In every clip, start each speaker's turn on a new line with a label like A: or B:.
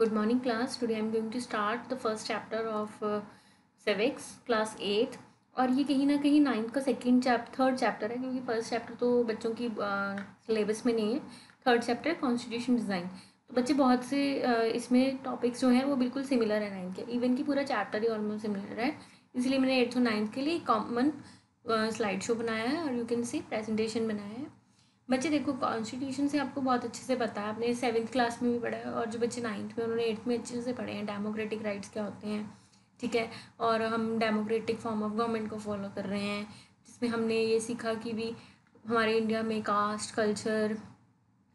A: Good morning, class. Today I'm going to start the first chapter of uh, civics, class eight और ये कहीं ना कहीं ninth का सेकेंड चैप थर्ड चैप्टर है क्योंकि फ़र्स्ट चैप्टर तो बच्चों की सिलेबस में नहीं है। थर्ड चैप्टर है कॉन्स्टिट्यूशन डिज़ाइन तो बच्चे बहुत से uh, इसमें टॉपिक्स जो हैं वो बिल्कुल सिमिलर है नाइन्थ के। इवन की पूरा चैप्टर ही ऑलमोस्ट सिमिलर है। इसलिए मैंने एट्थ और नाइन्थ के लिए कॉमन स्लाइड शो बनाया है और यू कैन सी प्रेजेंटेशन बनाया है। बच्चे देखो कॉन्स्टिट्यूशन से आपको बहुत अच्छे से पता है। आपने सेवन्थ क्लास में भी पढ़ा है और जो बच्चे नाइन्थ में उन्होंने एट्थ में अच्छे से पढ़े हैं। डेमोक्रेटिक राइट्स क्या होते हैं, ठीक है? और हम डेमोक्रेटिक फॉर्म ऑफ़ गवर्नमेंट को फॉलो कर रहे हैं, जिसमें हमने ये सीखा कि भी हमारे इंडिया में कास्ट कल्चर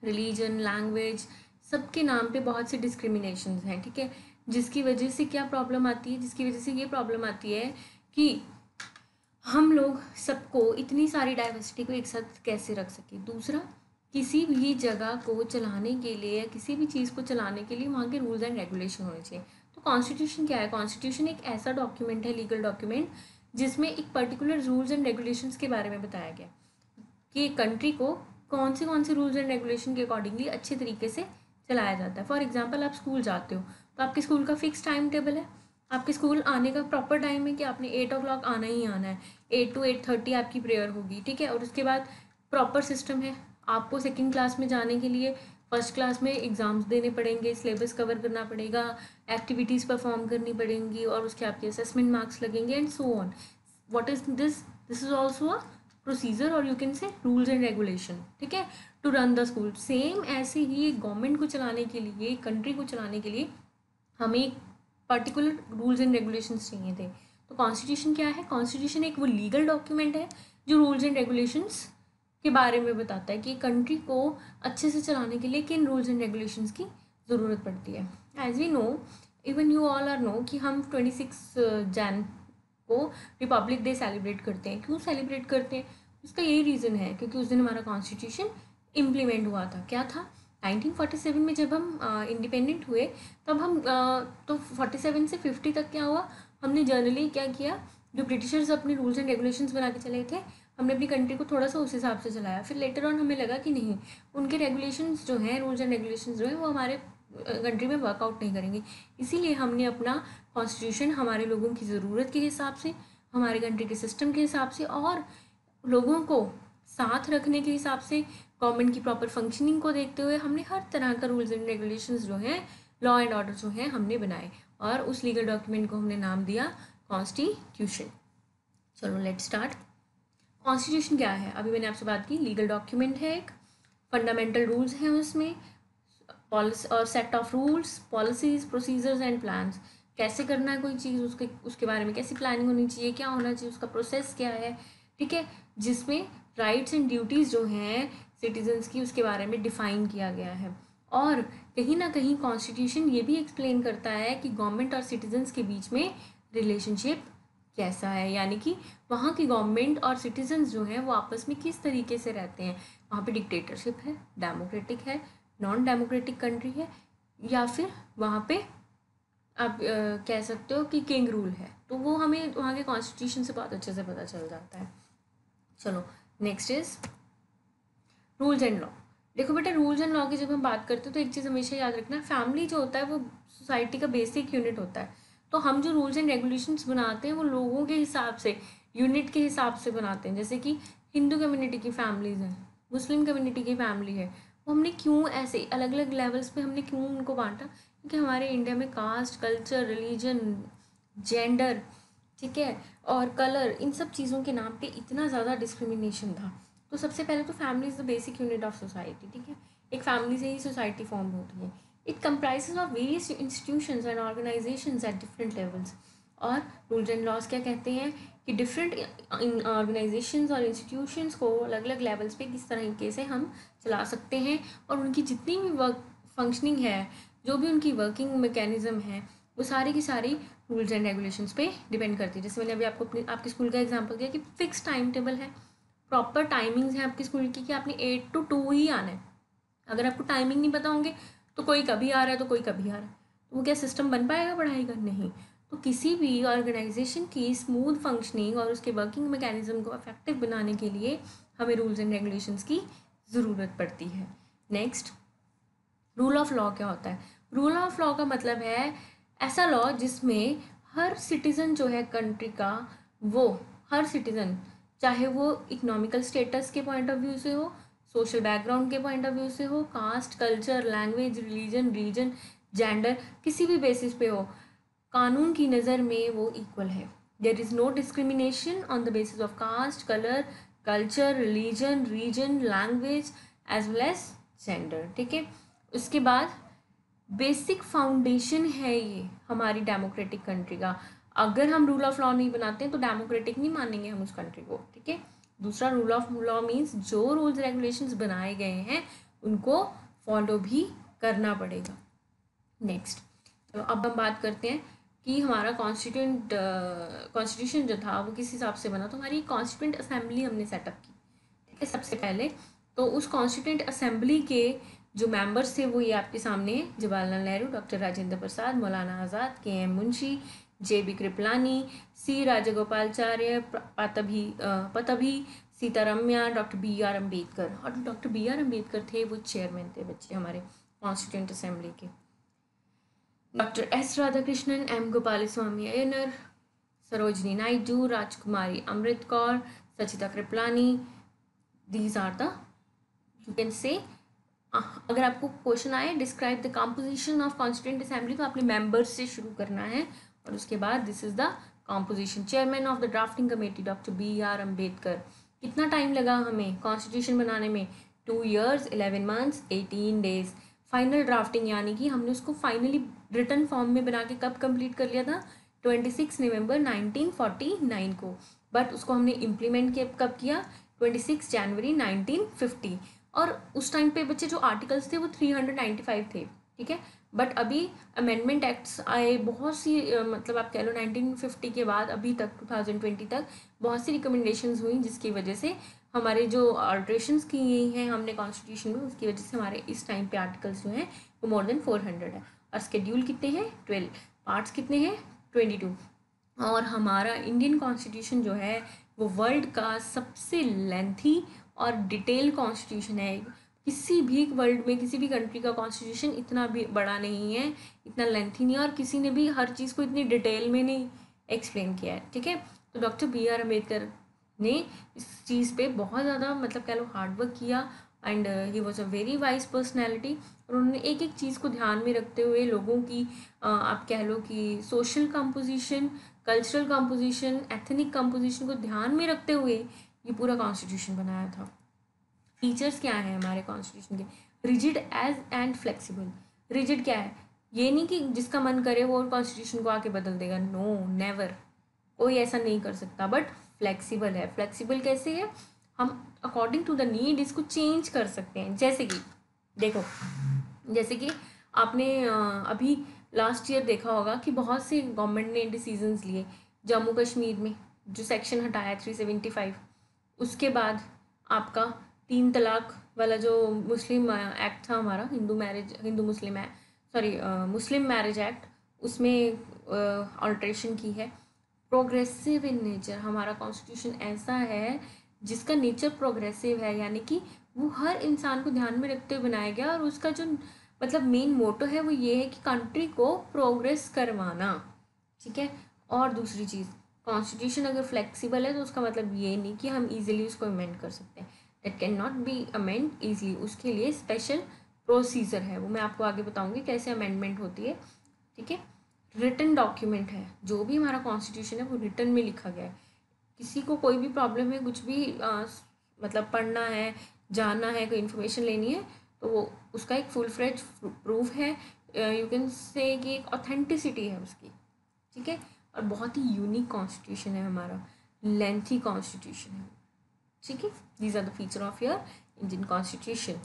A: रिलीजन लैंग्वेज सबके नाम पे बहुत से डिस्क्रिमिनेशन हैं, ठीक है? जिसकी वजह से क्या प्रॉब्लम आती है? जिसकी वजह से ये प्रॉब्लम आती है कि हम लोग सबको इतनी सारी डाइवर्सिटी को एक साथ कैसे रख सकें? दूसरा, किसी भी जगह को चलाने के लिए या किसी भी चीज़ को चलाने के लिए वहाँ के रूल्स एंड रेगुलेशन होने चाहिए। तो कॉन्स्टिट्यूशन क्या है? कॉन्स्टिट्यूशन एक ऐसा डॉक्यूमेंट है लीगल डॉक्यूमेंट जिसमें एक पर्टिकुलर रूल्स एंड रेगुलेशंस के बारे में बताया गया कि कंट्री को कौन से कौन से रूल्स एंड रेगुलेशन के अकॉर्डिंगली अच्छे तरीके से चलाया जाता है। फॉर एग्ज़ाम्पल आप स्कूल जाते हो तो आपके स्कूल का फिक्स टाइम टेबल है। आपके स्कूल आने का प्रॉपर टाइम है कि आपने एट ओ क्लॉक आना ही आना है। एट टू एट थर्टी आपकी प्रेयर होगी, ठीक है? और उसके बाद प्रॉपर सिस्टम है। आपको सेकेंड क्लास में जाने के लिए फ़र्स्ट क्लास में एग्ज़ाम्स देने पड़ेंगे सिलेबस कवर करना पड़ेगा एक्टिविटीज़ परफॉर्म करनी पड़ेंगी और उसके आपके असेसमेंट मार्क्स लगेंगे and so on what is this this is also a procedure और you can say rules and regulation ठीक है? To run the school same ऐसे ही गवर्नमेंट को चलाने के लिए कंट्री को चलाने के लिए हमें पर्टिकुलर रूल्स एंड रेगुलेशंस चाहिए थे। कॉन्स्टिट्यूशन क्या है? कॉन्स्टिट्यूशन एक वो लीगल डॉक्यूमेंट है जो रूल्स एंड रेगुलेशंस के बारे में बताता है कि कंट्री को अच्छे से चलाने के लिए किन रूल्स एंड रेगुलेशंस की ज़रूरत पड़ती है। As we know even you all are know कि हम ट्वेंटी सिक्स जैन को रिपब्लिक डे सेलिब्रेट करते हैं। क्यों सेलिब्रेट करते हैं? उसका यही रीज़न है क्योंकि उस दिन हमारा कॉन्स्टिट्यूशन इम्प्लीमेंट हुआ था। क्या था? 1947 में जब हम इंडिपेंडेंट हुए तब हम आ, तो 47 से 50 तक क्या हुआ? हमने जनरली क्या किया, जो ब्रिटिशर्स अपने रूल्स एंड रेगुलेशंस बना के चले थे, हमने अपनी कंट्री को थोड़ा सा उस हिसाब से चलाया। फिर लेटर ऑन हमें लगा कि नहीं, उनके रेगुलेशंस जो हैं रूल्स एंड रेगुलेशंस जो हैं, वो हमारे कंट्री में वर्कआउट नहीं करेंगे। इसीलिए हमने अपना कॉन्स्टिट्यूशन हमारे लोगों की ज़रूरत के हिसाब से, हमारे कंट्री के सिस्टम के हिसाब से और लोगों को साथ रखने के हिसाब से गवर्नमेंट की प्रॉपर फंक्शनिंग को देखते हुए हमने हर तरह का रूल्स एंड रेगुलेशंस जो हैं लॉ एंड ऑर्डर जो हैं, हमने बनाए। और उस लीगल डॉक्यूमेंट को हमने नाम दिया कॉन्स्टिट्यूशन चलो लेट स्टार्ट कॉन्स्टिट्यूशन क्या है? अभी मैंने आपसे बात की लीगल डॉक्यूमेंट है एक फंडामेंटल रूल्स हैं उसमें पॉलिस और set of rules policies procedures and plans कैसे करना है कोई चीज़, उसके उसके बारे में कैसी प्लानिंग होनी चाहिए, क्या होना चाहिए, उसका प्रोसेस क्या है, ठीक है? जिसमें राइट्स एंड ड्यूटीज़ जो हैं सिटीजन्स की, उसके बारे में डिफ़ाइन किया गया है। और कहीं ना कहीं कॉन्स्टिट्यूशन ये भी एक्सप्लेन करता है कि गवर्नमेंट और सिटीजन्स के बीच में रिलेशनशिप कैसा है? यानी कि वहाँ की गवर्नमेंट और सिटीजन्स जो हैं वो आपस में किस तरीके से रहते हैं? वहाँ पे डिक्टेटरशिप है डेमोक्रेटिक है नॉन डेमोक्रेटिक कंट्री है या फिर वहाँ पे आप आ, कह सकते हो कि किंग रूल है। तो वो हमें वहाँ के कॉन्स्टिट्यूशन से बहुत अच्छे से पता चल जाता है। चलो next is rules and law देखो बेटा रूल्स एंड लॉ की जब हम बात करते हैं तो एक चीज़ हमेशा याद रखना फैमिली जो होता है, वो सोसाइटी का बेसिक यूनिट होता है। तो हम जो रूल्स एंड रेगुलेशंस बनाते हैं, वो लोगों के हिसाब से यूनिट के हिसाब से बनाते हैं। जैसे कि हिंदू कम्युनिटी की फैमिलीज़ हैं, मुस्लिम कम्युनिटी की फैमिली है, वो हमने क्यों ऐसे अलग अलग लेवल्स पे हमने क्यों उनको बांटा? क्योंकि हमारे इंडिया में कास्ट कल्चर रिलीजन जेंडर ठीक है, और कलर इन सब चीज़ों के नाम पे इतना ज़्यादा डिस्क्रिमिनेशन था। तो सबसे पहले तो family is the basic unit of society ठीक है? एक फैमिली से ही सोसाइटी फॉर्म होती है। It comprise of various institution and organisation at different levels और रूल्स एंड लॉज क्या कहते हैं? कि डिफरेंट ऑर्गेनाइजेशंस और इंस्टीट्यूशंस को अलग अलग लेवल्स पे किस तरीके से हम चला सकते हैं और उनकी जितनी भी वर्क फंक्शनिंग है, जो भी उनकी वर्किंग मैकेनिज़्म है, वो सारी की सारी रूल्स एंड रेगुलेशंस पे डिपेंड करती है। जैसे मैंने अभी आपको अपने, आपके स्कूल का एग्जांपल दिया कि फिक्स टाइम टेबल है। प्रॉपर टाइमिंग्स हैं आपके स्कूल की कि आपने एट टू टू ही आना है। अगर आपको टाइमिंग नहीं पता होंगे तो कोई कभी आ रहा है तो कोई कभी आ रहा है। तो वो क्या सिस्टम बन पाएगा पढ़ाई का? नहीं। तो किसी भी ऑर्गेनाइजेशन की स्मूथ फंक्शनिंग और उसके वर्किंग मैकेनिज्म को अफेक्टिव बनाने के लिए हमें रूल्स एंड रेगुलेशंस की ज़रूरत पड़ती है। नेक्स्ट रूल ऑफ़ लॉ क्या होता है? रूल ऑफ़ लॉ का मतलब है ऐसा लॉ जिसमें हर सिटीज़न जो है कंट्री का, वो, हर सिटीज़न चाहे वो इकोनॉमिकल स्टेटस के पॉइंट ऑफ़ व्यू से हो सोशल बैकग्राउंड के पॉइंट ऑफ़ व्यू से हो caste culture language religion region gender किसी भी बेसिस पे हो, कानून की नज़र में वो इक्वल है। There is no discrimination on the basis of caste colour culture religion region language as well as gender ठीक है? उसके बाद बेसिक फाउंडेशन है ये, हमारी डेमोक्रेटिक कंट्री का। अगर हम रूल ऑफ़ लॉ नहीं बनाते हैं तो डेमोक्रेटिक नहीं मानेंगे हम उस कंट्री को, ठीक है? दूसरा रूल ऑफ़ लॉ मीन्स जो रूल्स रेगुलेशंस बनाए गए हैं, उनको फॉलो भी करना पड़ेगा। नेक्स्ट तो अब हम बात करते हैं कि हमारा कॉन्स्टिट्यूंट कॉन्स्टिट्यूशन जो था, वो किस हिसाब से बना? तो हमारी कॉन्स्टिट्यूंट असेंबली हमने सेटअप की, ठीक है? सबसे पहले तो उस कॉन्स्टिट्यूंट असेंबली के जो मेंबर्स थे, वो ये आपके सामने Jawaharlal Nehru, doctor Rajendra Prasad, Maulana Azad, K M Munshi J B Kripalani, C Rajagopalachari Pattabhi Pattabhi, Sitaramayya, doctor B R Ambedkar और डॉक्टर बी आर अंबेडकर थे वो चेयरमैन थे बच्चे हमारे कॉन्स्टिट्यूंट असेंबली के। Doctor S Radhakrishnan, M Gopal Swami Ayyangar Sarojini Naidu, Rajkumari Amrit Kaur, Sucheta Kripalani these are the you can say अगर आपको question आए describe the composition of constituent assembly तो आपने मेंबर्स से शुरू करना है। और उसके बाद this is the composition chairman of the drafting committee doctor B R Ambedkar कितना टाइम लगा हमें कॉन्स्टिट्यूशन बनाने में? Two years eleven months eighteen days final drafting यानी कि हमने उसको फाइनली रिटर्न फॉर्म में बना के कब कंप्लीट कर लिया था? Twenty six November nineteen forty nine को। बट उसको हमने इम्प्लीमेंट कब किया? Twenty six January nineteen fifty और उस टाइम पे बच्चे जो आर्टिकल्स थे वो थ्री हंड्रेड नाइन्टी फाइव थे, ठीक है? बट अभी अमेंडमेंट एक्ट्स आए, बहुत सी मतलब आप कह लो नाइनटीन फिफ्टी के बाद, अभी तक टू थाउज़ेंड ट्वेंटी तक, बहुत सी रिकमेंडेशंस हुई जिसकी वजह से हमारे जो अल्ट्रेशन की गई हैं, हमने कॉन्स्टिट्यूशन में, उसकी वजह से हमारे इस टाइम पे आर्टिकल्स जो हैं, वो मोर देन फोर हंड्रेड है। और स्केड्यूल कितने हैं? ट्वेल्व पार्ट्स कितने हैं? ट्वेंटी टू और हमारा इंडियन कॉन्स्टिट्यूशन जो है, वो वर्ल्ड का सबसे लेंथी और डिटेल कॉन्स्टिट्यूशन है। किसी भी वर्ल्ड में, किसी भी कंट्री का कॉन्स्टिट्यूशन इतना भी बड़ा नहीं है, इतना लेंथी नहीं है और किसी ने भी हर चीज़ को इतनी डिटेल में नहीं एक्सप्लेन किया है, ठीक है? तो डॉक्टर बी आर अंबेडकर ने इस चीज़ पे बहुत ज़्यादा मतलब कह लो हार्डवर्क किया and he was a very wise personality और उन्होंने एक एक चीज़ को ध्यान में रखते हुए लोगों की आप कह लो कि social composition cultural composition ethnic composition को ध्यान में रखते हुए ये पूरा कॉन्स्टिट्यूशन बनाया था। फीचर्स क्या हैं हमारे कॉन्स्टिट्यूशन के? Rigid as and flexible rigid क्या है? ये नहीं कि जिसका मन करे वो कॉन्स्टिट्यूशन को आके बदल देगा। नो नेवर कोई ऐसा नहीं कर सकता बट फ्लेक्सिबल है। फ्लेक्सिबल कैसे है? हम अकॉर्डिंग टू द नीड इसको चेंज कर सकते हैं। जैसे कि, देखो, जैसे कि आपने अभी लास्ट ईयर देखा होगा कि बहुत से गवर्नमेंट ने डिसीजंस लिए जम्मू कश्मीर में, जो सेक्शन हटाया थ्री सेवेंटी फाइव उसके बाद आपका तीन तलाक वाला जो मुस्लिम एक्ट था हमारा, Hindu marriage Hindu Muslim sorry Muslim marriage act उसमें ऑल्ट्रेशन की है। प्रोग्रेसिव इन नेचर हमारा कॉन्स्टिट्यूशन ऐसा है, जिसका नेचर प्रोग्रेसिव है, यानी कि वो हर इंसान को ध्यान में रखते हुए बनाया गया और उसका जो मतलब मेन मोटो है, वो ये है कि कंट्री को प्रोग्रेस करवाना। ठीक है? और दूसरी चीज़ कॉन्स्टिट्यूशन अगर फ्लेक्सिबल है तो उसका मतलब ये नहीं कि हम इजीली उसको अमेंड कर सकते हैं। It can not be amend easily उसके लिए स्पेशल प्रोसीजर है। वो मैं आपको आगे बताऊँगी कैसे अमेंडमेंट होती है। ठीक है? रिटर्न डॉक्यूमेंट है। जो भी हमारा कॉन्स्टिट्यूशन है वो रिटर्न में लिखा गया है। किसी को कोई भी प्रॉब्लम है कुछ भी आ, मतलब पढ़ना है जानना है कोई इन्फॉर्मेशन लेनी है तो वो उसका एक फुल फ्रेज प्रूफ है। यू कैन से कि एक ऑथेंटिसिटी है उसकी। ठीक है? और बहुत ही यूनिक कॉन्स्टिट्यूशन है हमारा। लेंथी कॉन्स्टिट्यूशन है ठीक है these are the feature of your Indian constitution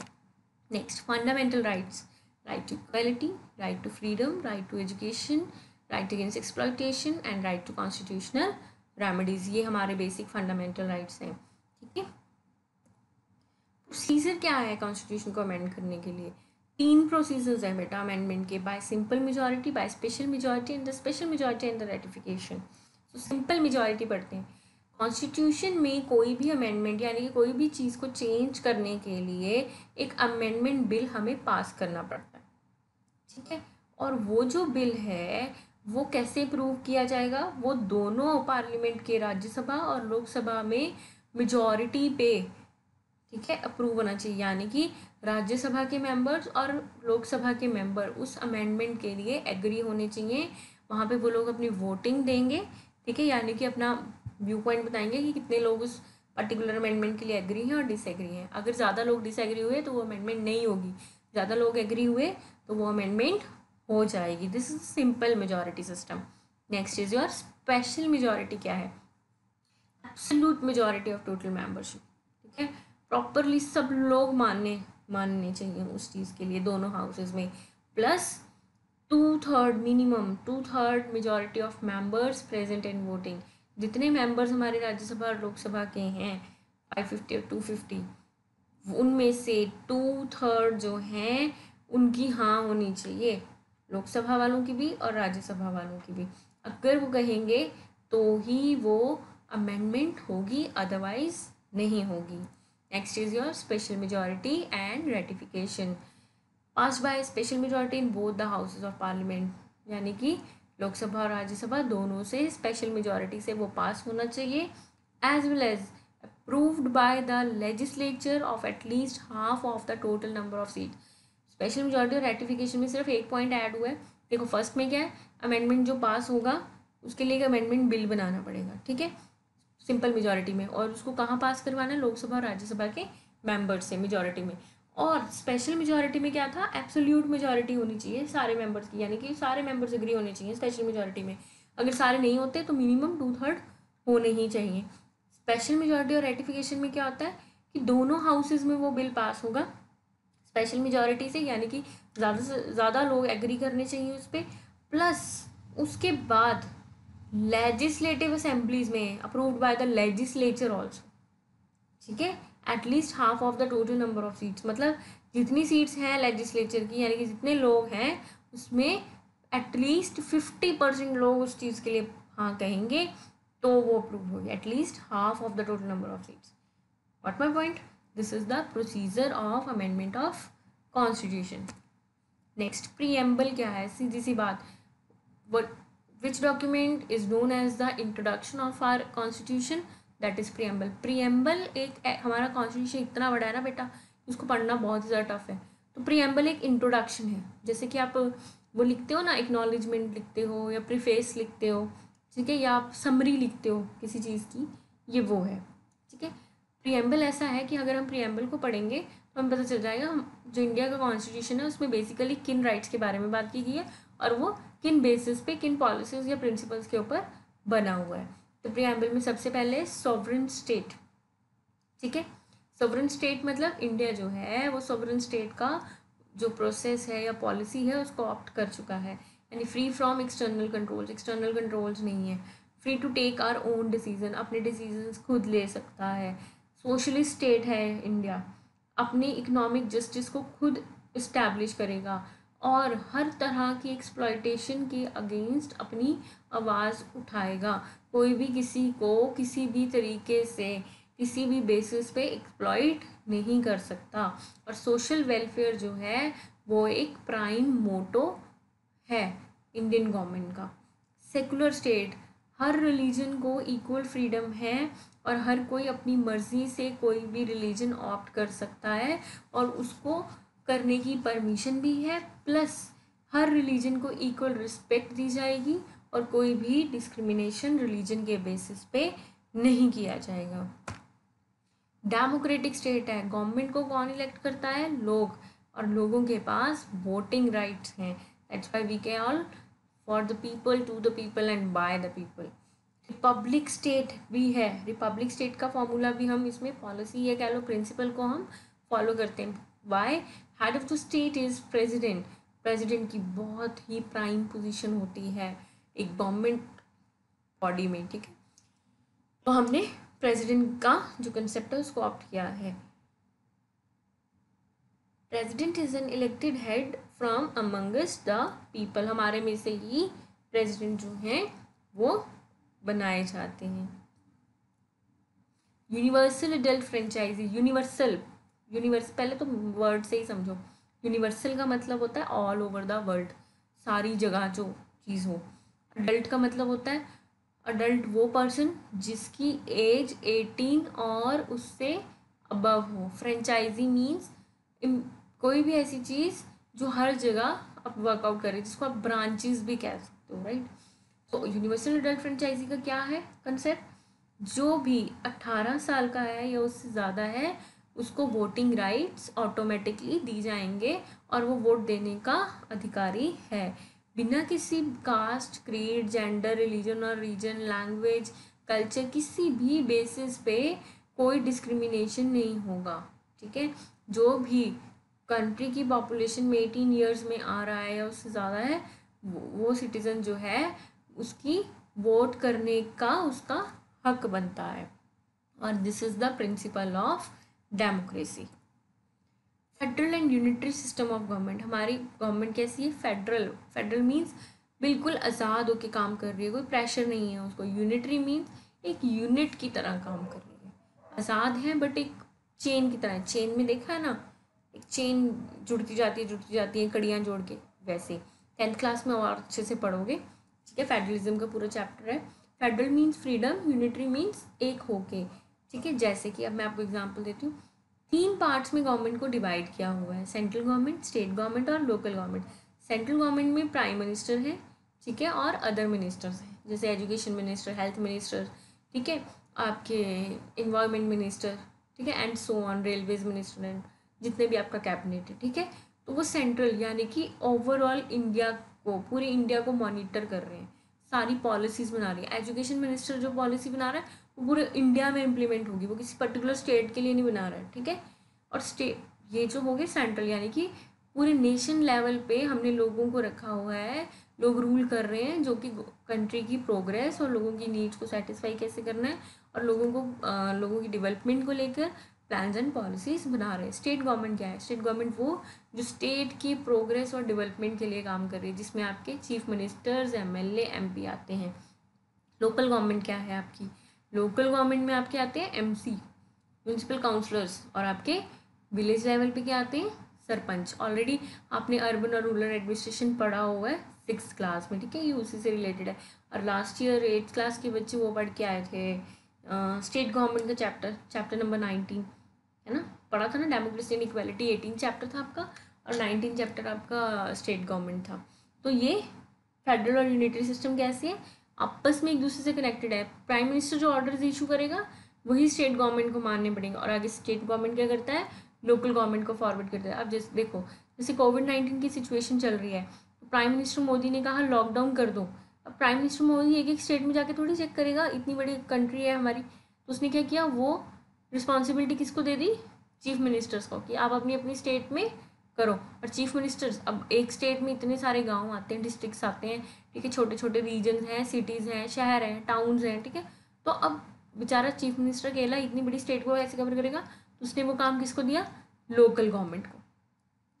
A: next fundamental rights right to equality right to freedom right to education right against exploitation and right to constitutional remedies ये हमारे basic fundamental rights हैं. ठीक है? Procedure क्या है constitution को amend करने के लिए? तीन प्रोसीजर्स हैं बेटा अमेंडमेंट के. By simple majority by special majority and the special majority and the ratification so simple majority पढ़ते हैं. कॉन्स्टिट्यूशन में कोई भी अमेंडमेंट यानी कि कोई भी चीज़ को चेंज करने के लिए एक अमेंडमेंट बिल हमें पास करना पड़ता है। ठीक है? और वो जो बिल है, वो कैसे प्रूव किया जाएगा? वो दोनों पार्लियामेंट के राज्यसभा और लोकसभा में मेजॉरिटी पे, ठीक है अप्रूव होना चाहिए। यानी कि राज्यसभा के मेंबर्स और लोकसभा के मेंबर उस अमेंडमेंट के लिए एग्री होने चाहिए। वहाँ पे वो लोग अपनी वोटिंग देंगे, ठीक है? यानी कि अपना व्यू पॉइंट बताएँगे कि कितने लोग उस पर्टिकुलर अमेंडमेंट के लिए एग्री हैं और डिसएग्री हैं। अगर ज़्यादा लोग डिसएग्री हुए तो वो अमेंडमेंट नहीं होगी। ज़्यादा लोग एग्री हुए तो वो अमेंडमेंट हो जाएगी। This is simple majority system next is your special majority क्या है? Absolute majority of total membership ठीक है? प्रॉपरली सब लोग मानने मानने चाहिए उस चीज़ के लिए दोनों हाउसेज में। Plus two third minimum two third majority of members present in voting जितने मेंबर्स हमारे राज्यसभा और लोकसभा के हैं फाइव फिफ्टी और टू फिफ्टी उनमें से टू थर्ड जो हैं, उनकी हाँ होनी चाहिए। लोकसभा वालों की भी और राज्यसभा वालों की भी। अगर वो कहेंगे तो ही वो अमेंडमेंट होगी अदरवाइज़ नहीं होगी। Next is your special majority and ratification pass by special majority in both the houses of parliament यानी कि लोकसभा और राज्यसभा दोनों से स्पेशल मेजोरिटी से वो पास होना चाहिए as well as approved by the legislature of at least half of the total number of seat special majority और रेटिफिकेशन में सिर्फ़ एक पॉइंट ऐड हुआ है। देखो फ़र्स्ट में क्या है? अमेंडमेंट जो पास होगा, उसके लिए एक अमेंडमेंट बिल बनाना पड़ेगा, ठीक है? सिंपल मेजोरिटी में। और उसको कहाँ पास करवाना है? लोकसभा और राज्यसभा के मेंबर्स से मेजोरिटी में। और स्पेशल मेजोरिटी में क्या था? एब्सोल्यूट मेजोरिटी होनी चाहिए सारे मेंबर्स की, यानी कि सारे मेंबर्स एग्री होने चाहिए स्पेशल मेजोरिटी में। अगर सारे नहीं होते तो मिनिमम टू थर्ड होने ही चाहिए। स्पेशल मेजोरिटी और रेटिफिकेशन में क्या होता है कि दोनों हाउसेज में वो बिल पास होगा। स्पेशल मेजोरिटी से, यानी कि ज़्यादा से ज़्यादा लोग एग्री करने चाहिए उस पर प्लस उसके बाद लेजिस्लेटिव असेंबलीज में approved by the legislature also ठीक है? At least half of the total number of seats मतलब जितनी सीट्स हैं लेजिस्लेचर की, यानी कि जितने लोग हैं, उसमें एटलीस्ट फिफ्टी परसेंट लोग उस चीज़ के लिए हाँ कहेंगे तो वो अप्रूव होगी at least half of the total number of seats what my point this is the procedure of amendment of constitution next preamble क्या है? सीधी सी बात। Which document is known as the introduction of our constitution that is preamble preamble एक हमारा constitution इतना बड़ा है ना बेटा, उसको पढ़ना बहुत ज़्यादा टफ है। तो प्रियम्बल एक इंट्रोडक्शन है। जैसे कि आप वो लिखते हो ना एक्नॉलेजमेंट लिखते हो या प्रीफेस लिखते हो, ठीक है, या आप समरी लिखते हो किसी चीज़ की, ये वो है। ठीक है? प्रियम्बल ऐसा है कि अगर हम प्रियम्बल को पढ़ेंगे तो हमें पता चल जाएगा, हम जो इंडिया का कॉन्स्टिट्यूशन है, उसमें बेसिकली किन राइट्स के बारे में बात की गई है, और वो किन बेसिस पे, किन पॉलिसीज़ या प्रिंसिपल्स के ऊपर बना हुआ है। तो प्रियम्बल में सबसे पहले सॉवरन स्टेट ठीक है? सॉवरन स्टेट मतलब इंडिया जो है, वो सॉवरन स्टेट का जो प्रोसेस है या पॉलिसी है, उसको ऑप्ट कर चुका है। यानी free from external controls external controls नहीं है। Free to take our own decision अपने डिसीजंस खुद ले सकता है। सोशलिस्ट स्टेट है इंडिया अपनी इकोनॉमिक जस्टिस को खुद इस्टेब्लिश करेगा। और हर तरह की एक्सप्लॉयटेशन के अगेंस्ट अपनी आवाज़ उठाएगा। कोई भी किसी को किसी भी तरीके से, किसी भी बेसिस पे एक्सप्लॉइट नहीं कर सकता। और सोशल वेलफेयर जो है, वो एक प्राइम मोटो है इंडियन गवर्नमेंट का। सेकुलर स्टेट हर रिलीजन को इक्वल फ्रीडम है और हर कोई अपनी मर्ज़ी से कोई भी रिलीजन ऑप्ट कर सकता है और उसको करने की परमिशन भी है प्लस हर रिलीजन को इक्वल रिस्पेक्ट दी जाएगी और कोई भी डिस्क्रिमिनेशन रिलीजन के बेसिस पे नहीं किया जाएगा। डेमोक्रेटिक स्टेट है गवर्नमेंट को कौन इलेक्ट करता है? लोग, और लोगों के पास वोटिंग राइट्स हैं। That's why we call for the people to the people and by the people republic state भी है रिपब्लिक स्टेट का फॉर्मूला भी हम इसमें पॉलिसी या कह लो प्रिंसिपल को हम फॉलो करते हैं। Why head of the state is president president की बहुत ही प्राइम पोजीशन होती है। एक गवर्नमेंट बॉडी में, ठीक है? तो हमने प्रेसिडेंट का जो कंसेप्ट है, उसको ऑप्ट किया है। President is an elected head from amongst the people हमारे में से ही प्रेसिडेंट जो हैं, वो बनाए जाते हैं। Universal adult franchise universal universe पहले तो वर्ड से ही समझो। यूनिवर्सल का मतलब होता है ऑल ओवर द वर्ल्ड सारी जगह जो चीज़ हो। अडल्ट का मतलब होता है अडल्ट वो पर्सन जिसकी एज एटीन और उससे अबव हो। फ्रेंचाइजी मीन्स कोई भी ऐसी चीज़ जो हर जगह आप वर्कआउट करें जिसको आप ब्रांचेस भी कह सकते हो राइट तो यूनिवर्सल अडल्ट फ्रेंचाइजी का क्या है कंसेप्ट जो भी अट्ठारह साल का है या उससे ज़्यादा है उसको वोटिंग राइट्स ऑटोमेटिकली दी जाएँगे और वो वोट देने का अधिकारी है। बिना किसी कास्ट क्रीड जेंडर रिलीजन और रीजन लैंग्वेज कल्चर किसी भी बेसिस पे कोई डिस्क्रिमिनेशन नहीं होगा, ठीक है? जो भी कंट्री की पॉपुलेशन में एटीन ईयर्स में आ रहा है या उससे ज़्यादा है, वो सिटीज़न जो है, उसकी वोट करने का उसका हक बनता है। और this is the principle of democracy. Federal and unitary system of government. हमारी गवर्नमेंट कैसी है? फेडरल। फेडरल मीन्स बिल्कुल आज़ाद होकर काम कर रही है, कोई प्रेशर नहीं है उसको। यूनिटरी मीन्स एक यूनिट की तरह काम कर रही है। आज़ाद है बट एक चेन की तरह चेन में देखा है ना? एक चेन जुड़ती जाती है, जुड़ती जाती है, कड़ियाँ जोड़ के। वैसे। टेंथ क्लास में और अच्छे से पढ़ोगे। ठीक है? फेडरलिज्म का पूरा चैप्टर है। Federal means freedom unitary means एक होके। ठीक है, जैसे कि अब मैं आपको एग्जांपल देती हूँ। तीन पार्ट्स में गवर्नमेंट को डिवाइड किया हुआ है सेंट्रल गवर्नमेंट स्टेट गवर्नमेंट और लोकल गवर्नमेंट सेंट्रल गवर्नमेंट में प्राइम मिनिस्टर है, ठीक है, और अदर मिनिस्टर्स हैं, जैसे एजुकेशन मिनिस्टर हेल्थ मिनिस्टर ठीक है, आपके इन्वायरमेंट मिनिस्टर ठीक है and so on railways minister and जितने भी आपका कैबिनेट है, ठीक है। तो वो सेंट्रल यानी कि ओवरऑल इंडिया को, पूरे इंडिया को मॉनिटर कर रहे हैं, सारी पॉलिसीज़ बना रही है। एजुकेशन मिनिस्टर जो पॉलिसी बना रहा है पूरे इंडिया में इम्प्लीमेंट होगी। वो किसी पर्टिकुलर स्टेट के लिए नहीं बना रहा है ठीक है? और स्टेट ये जो हो गए सेंट्रल यानी कि पूरे नेशन लेवल पे हमने लोगों को रखा हुआ है लोग रूल कर रहे हैं जो कि कंट्री की प्रोग्रेस और लोगों की नीड्स को सेटिस्फाई कैसे करना है और लोगों को आ, लोगों की डेवलपमेंट को लेकर प्लान्स एंड पॉलिसीज़ बना रहे हैं। स्टेट गवर्नमेंट क्या है? स्टेट गवर्नमेंट वो जो स्टेट की प्रोग्रेस और डेवलपमेंट के लिए काम कर रही है जिसमें आपके चीफ मिनिस्टर्स एम एल आते हैं। लोकल गवर्नमेंट क्या है आपकी? लोकल गवर्नमेंट में आपके आते हैं एम सी म्यूनसिपल काउंसलर्स और आपके विलेज लेवल पे क्या आते हैं? सरपंच. ऑलरेडी आपने अर्बन और रूरल एडमिनिस्ट्रेशन पढ़ा हुआ है सिक्स क्लास में, ठीक है? ये उसी से रिलेटेड है. और लास्ट ईयर एट्थ क्लास के बच्चे वो पढ़ के आए थे स्टेट गवर्नमेंट का चैप्टर चैप्टर नंबर नाइनटीन है ना? पढ़ा था ना? Democracy and equality eighteen chapter था आपका, और नाइनटीन चैप्टर आपका स्टेट गवर्नमेंट था. तो ये फेडरल और यूनिटरी सिस्टम कैसे है? आपस में एक दूसरे से कनेक्टेड है। प्राइम मिनिस्टर जो ऑर्डर इशू करेगा, वही स्टेट गवर्नमेंट को मानने पड़ेंगे और आगे स्टेट गवर्नमेंट क्या करता है? लोकल गवर्नमेंट को फॉरवर्ड करता है। अब जैसे देखो, जैसे कोविड नाइन्टीन की सिचुएशन चल रही है तो प्राइम मिनिस्टर मोदी ने कहा लॉकडाउन कर दो। अब प्राइम मिनिस्टर मोदी एक एक स्टेट में जाके थोड़ी चेक करेगा, इतनी बड़ी कंट्री है हमारी। तो उसने क्या किया? वो रिस्पॉन्सिबिलिटी किसको दे दी? चीफ मिनिस्टर्स को कि आप अपनी अपनी स्टेट में करो। और चीफ मिनिस्टर्स अब एक स्टेट में इतने सारे गाँव आते हैं डिस्ट्रिक्ट्स आते हैं, ठीक है छोटे छोटे रीजन हैं सिटीज़ हैं, शहर हैं टाउन्स हैं, ठीक है? तो अब बेचारा चीफ मिनिस्टर अकेला इतनी बड़ी स्टेट को ऐसे कवर करेगा? तो उसने वो काम किसको दिया? लोकल गवर्नमेंट को।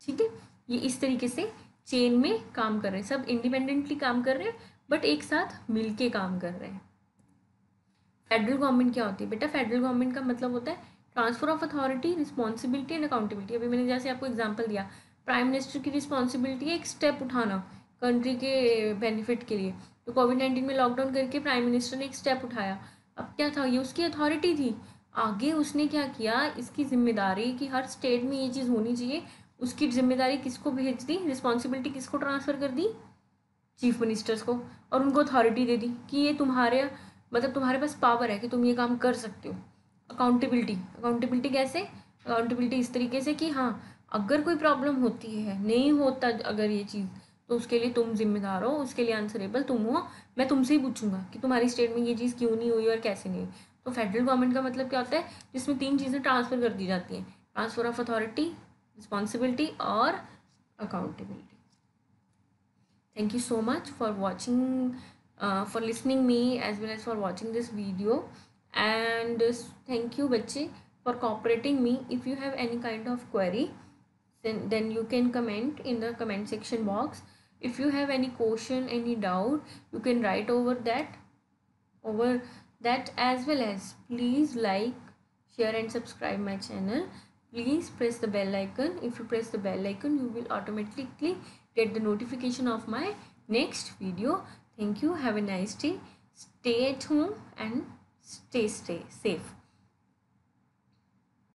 A: ठीक है? ये इस तरीके से चेन में काम कर रहे हैं। सब इंडिपेंडेंटली काम कर रहे हैं बट एक साथ मिल काम कर रहे हैं। फेडरल गवर्नमेंट क्या होती है? बेटा फेडरल गवर्नमेंट का मतलब होता है transfer of authority responsibility and accountability अभी मैंने जैसे आपको एग्ज़ाम्पल दिया प्राइम मिनिस्टर की रिस्पॉन्सिबिलिटी है एक स्टेप उठाना कंट्री के बेनिफिट के लिए। तो कोविड नाइन्टीन में लॉकडाउन करके प्राइम मिनिस्टर ने एक स्टेप उठाया। अब क्या था? ये उसकी अथॉरिटी थी। आगे उसने क्या किया? इसकी ज़िम्मेदारी कि हर स्टेट में ये चीज़ होनी चाहिए। उसकी ज़िम्मेदारी किसको भेज दी? रिस्पॉन्सिबिलिटी किसको ट्रांसफ़र कर दी? चीफ मिनिस्टर्स को। और उनको अथॉरिटी दे दी कि ये तुम्हारे मतलब तुम्हारे पास पावर है कि तुम ये काम कर सकते हो। अकाउंटेबिलिटी अकाउंटेबिलिटी कैसे? अकाउंटेबिलिटी इस तरीके से कि हाँ अगर कोई प्रॉब्लम होती है, नहीं होता अगर ये चीज़ तो उसके लिए तुम जिम्मेदार हो, उसके लिए आंसरेबल तुम हो, मैं तुमसे ही पूछूँगा कि तुम्हारी स्टेट में ये चीज़ क्यों नहीं हुई और कैसे नहीं हुई। तो फेडरल गवर्नमेंट का मतलब क्या होता है? जिसमें तीन चीज़ें ट्रांसफ़र कर दी जाती हैं ट्रांसफ़र ऑफ़ अथॉरिटी रिस्पॉन्सिबिलिटी और accountability thank you so much for watching for listening me as well as for watching this video and uh, thank you bache for cooperating me. If you have any kind of query then then you can comment in the comment section box. If you have any question any doubt you can write over that over that as well as please like share and subscribe my channel. Please press the bell icon. If you press the bell icon you will automatically get the notification of my next video. Thank you. Have a nice day. Stay at home and stay stay safe